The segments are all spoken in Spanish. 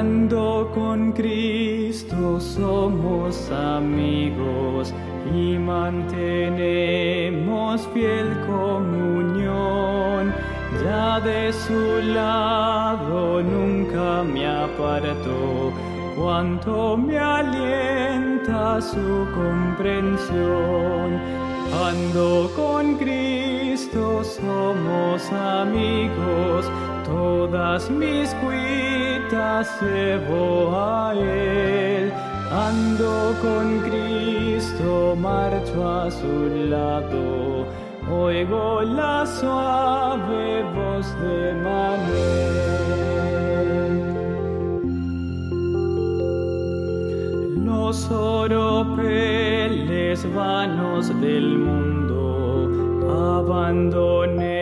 Ando con Cristo, somos amigos y mantenemos fiel comunión. Ya de su lado nunca me apartó, cuanto me alienta su comprensión. Ando con Cristo, somos amigos, todas mis a Él. Ando con Cristo, marcho a su lado, oigo la suave voz de Manuel. Los oropeles vanos del mundo, abandonélos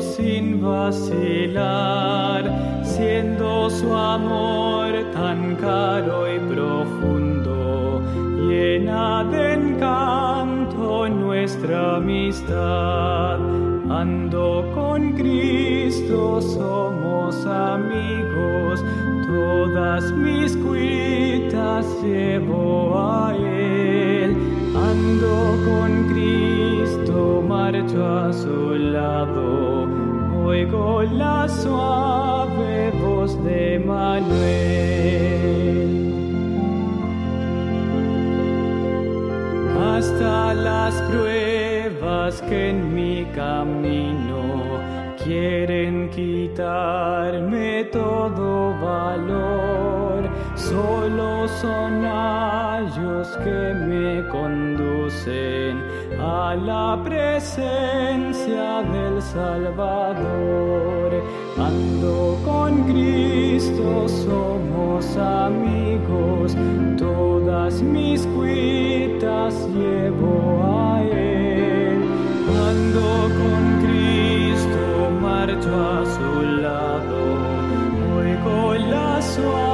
sin vacilar, siendo su amor tan caro y profundo, llena de encanto nuestra amistad. Ando con Cristo, somos amigos, todas mis cuitas llevo a Él. Ando con Cristo, marcho a su lado, oigo la suave voz de Manuel. Hasta las pruebas que en mi camino Quieren quitarme todo valor, solo son ellos que me conducen a la presencia del Salvador. Ando con Cristo, somos amigos, todas mis cuitas llevo soir.